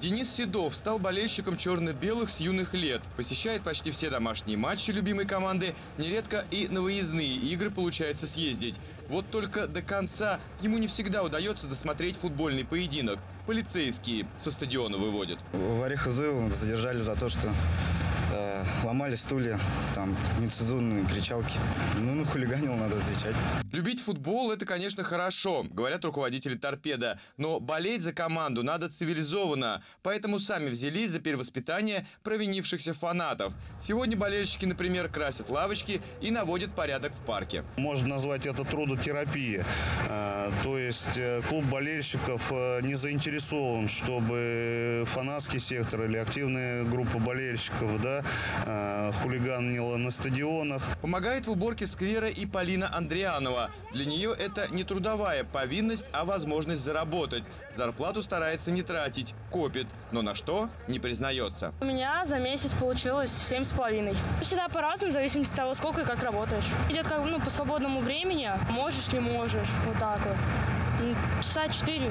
Денис Седов стал болельщиком черно-белых с юных лет. Посещает почти все домашние матчи любимой команды. Нередко и на выездные игры получается съездить. Вот только до конца ему не всегда удается досмотреть футбольный поединок. Полицейские со стадиона выводят. В Орехозуево задержали за то, что э, ломали стулья, там нецензурные кричалки. Ну, ну, хулиганил, надо отвечать. Любить футбол – это, конечно, хорошо, говорят руководители «Торпеда». Но болеть за команду надо цивилизованно. Поэтому сами взялись за перевоспитание провинившихся фанатов. Сегодня болельщики, например, красят лавочки и наводят порядок в парке. Можно назвать это трудотерапией. А, То есть э, клуб болельщиков э, не заинтересован, чтобы фанатский сектор или активная группа болельщиков да, э, хулиганила на стадионах. Помогает в уборке сквера и Полина Андрианова. Для нее это не трудовая повинность, а возможность заработать. Зарплату старается не тратить, копит. Но на что – не признается. У меня за месяц получилось семь с половиной. Всегда по-разному, в зависимости от того, сколько и как работаешь. Идет как ну, по свободному времени. Можешь, не можешь. Вот так вот. Часа четыре,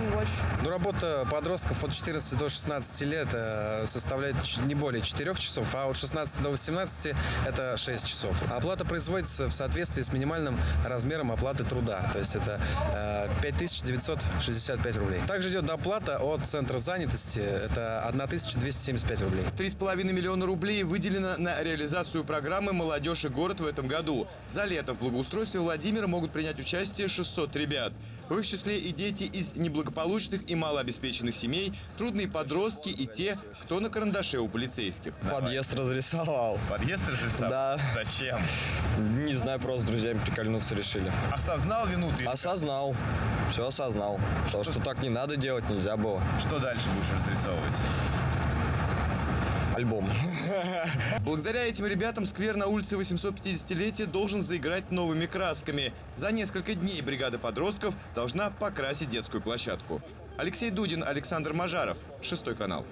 не больше. Ну, работа подростков от 14 до 16 лет э, составляет не более 4 часов, а от 16 до 18 это 6 часов. Оплата производится в соответствии с минимальным размером оплаты труда, то есть это э, 5965 рублей. Также идет доплата от центра занятости, это 1275 рублей. 3,5 миллиона рублей выделено на реализацию программы «Молодежь и город» в этом году. За лето в благоустройстве Владимира могут принять участие 600 ребят. В их числе и дети из неблагополучных и малообеспеченных семей, трудные подростки и те, кто на карандаше у полицейских. Подъезд разрисовал. Подъезд разрисовал? Да. Зачем? Не знаю, просто с друзьями прикольнуться решили. Осознал вину ты? Осознал. Все осознал. То, что так не надо делать, нельзя было. Что дальше будешь разрисовывать? Альбом. Благодаря этим ребятам сквер на улице 850-летия должен заиграть новыми красками. За несколько дней бригада подростков должна покрасить детскую площадку. Алексей Дудин, Александр Мажаров, Шестой канал.